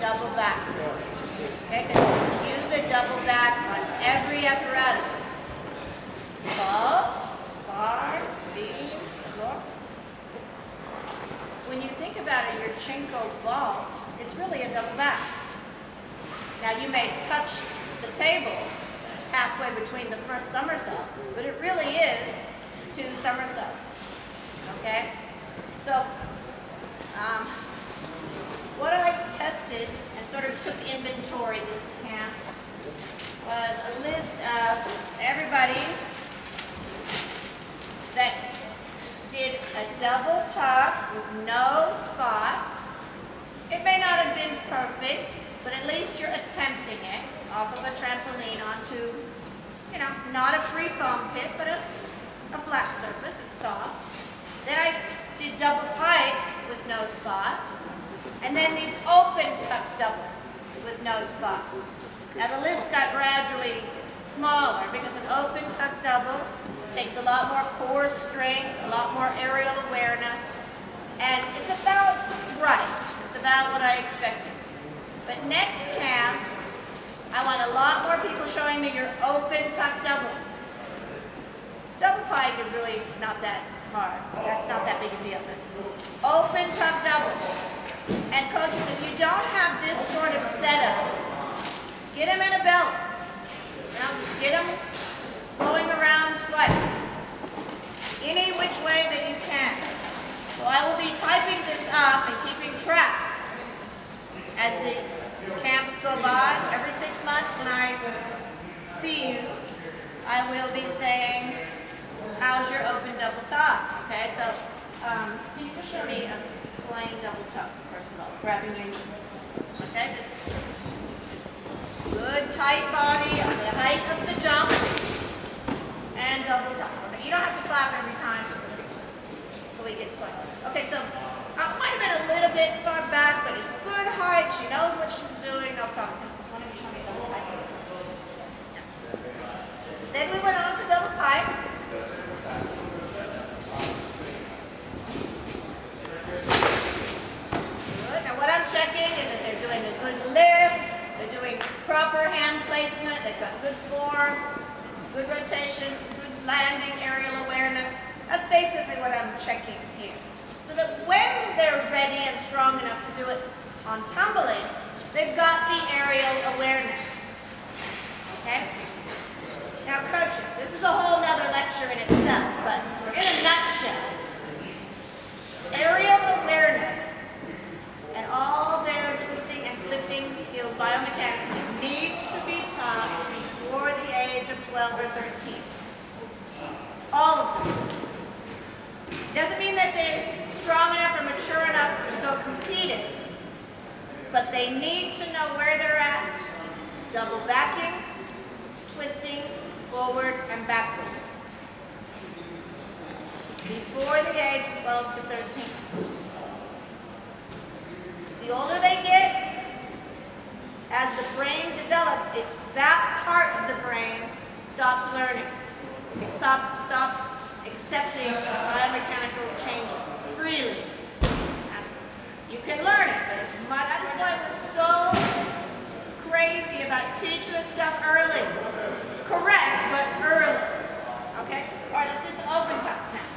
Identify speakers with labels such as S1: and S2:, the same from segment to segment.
S1: double back. Okay, use a double back on every apparatus. Ball, bars, beam, floor. When you think about it, Yurchenko vault, it's really a double back. Now you may touch the table halfway between the first somersault, but it really is two somersaults. Tuck with no spot. It may not have been perfect, but at least you're attempting it off of a trampoline onto, you know, not a free foam pit, but a, a flat surface, it's soft. Then I did double pikes with no spot, and then the open tuck double with no spot. Now the list got gradually smaller because an open tuck double takes a lot more core strength, a lot more aerial awareness, and it's about right. It's about what I expected. But next camp, I want a lot more people showing me your open tuck double. Double pike is really not that hard. That's not that big a deal. Open tuck double. And coaches, if you don't have this sort of setup, get them in a belt. You know, just get them going around twice. Any which way that you can. So I will be typing this up and keeping track as the camps go by. So every six months when I see you, I will be saying, how's your open double top? Okay, so um, can you just show me a plain double top, first of all, grabbing your knees. Okay, just good tight body on the height of the jump and double tuck. Okay, you don't have to clap every time so we get going. Okay, so I might have been a little bit far back, but it's good height. She knows what she's doing. No problem. Why don't you show me double pike? Then we went on to double pike. Good. Now what I'm checking is that they're doing a good lift, they're doing proper hand placement, they've got good form, good rotation, good landing, aerial awareness. That's basically what I'm checking here. So that when they're ready and strong enough to do it on tumbling, they've got the aerial awareness. Okay? Now coaches, this is a whole nother lecture in itself, but in a nutshell, aerial awareness and all their twisting and flipping skills biomechanically need to be taught before the age of 12 or 13. All of them. It doesn't mean that they're strong enough or mature enough to go competing, but they need to know where they're at, double backing, twisting, forward and backward. Before the age of 12 to 13. The older they get, as the brain develops, it, that part of the brain stops learning. It stop, stops accepting biomechanical changes freely. You can learn it, but it's much, that is why we're so crazy about teaching this stuff early. Correct, but early. Okay? All right, let's do some open tucks now.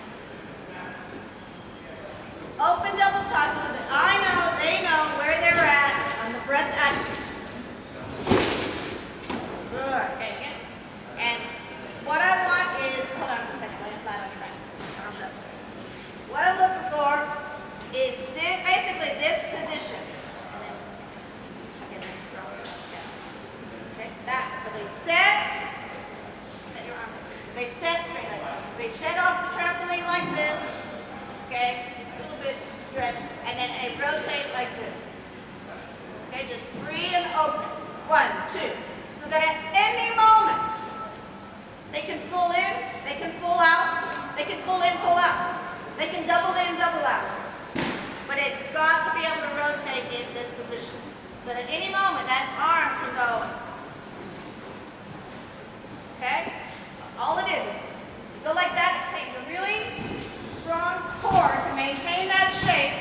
S1: Open double tuck so that I know, they know where they're at on the breadth axis. Good. Okay, again. And what I want is, hold on a second, let me flat on your back. Arms up. What I'm looking for is this, basically this position. And then, again, nice strong. Okay, that. So they set, set your arms up. They set straight like that. They set off the trampoline like this. Okay, a little bit stretch. And then they rotate like this. Okay, just free and open. One, two. So that at any moment, they can full in, they can full out, they can full in, full out. They can double in, double out. But it's got to be able to rotate in this position. So that at any moment, that arm can go. Okay? All it is, it's go like that. It takes a really strong core to maintain that shape,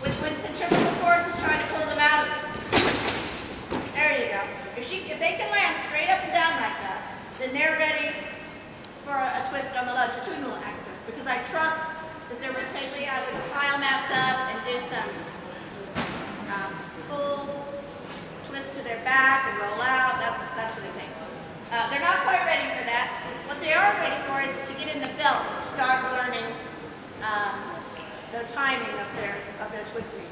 S1: which when centrifugal force is trying to pull them out of it. There you go. If she, if they can land straight up and down like that, then they're ready for a, a twist on the longitudinal axis. Because I trust that their rotation, I would pile mats up and do some um, full twist to their back and roll out, that's, that's what they think. Uh, they're not quite ready for that. What they are ready for is to get in the belt and start learning um, the timing of their, of their twisting.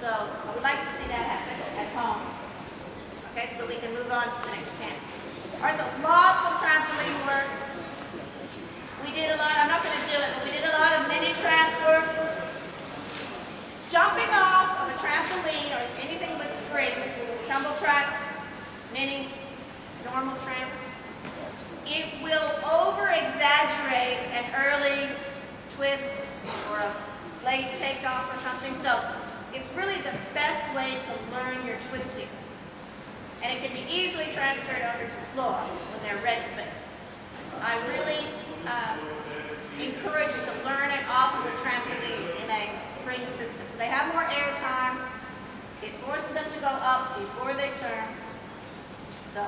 S1: So I would like to see that happen at home. Okay, so that we can move on to the next camp. All right, so lots of trampoline work. We did a lot, I'm not gonna do it, but we did a lot of mini tramp work. Jumping off of a trampoline or anything with springs, tumble track, mini, normal tramp, it will over exaggerate an early twist or a late takeoff or something. So it's really the best way to learn your twisting. And it can be easily transferred over to floor when they're ready. But I really um, encourage you to learn it off of a trampoline in a spring system. So they have more air time. It forces them to go up before they turn. So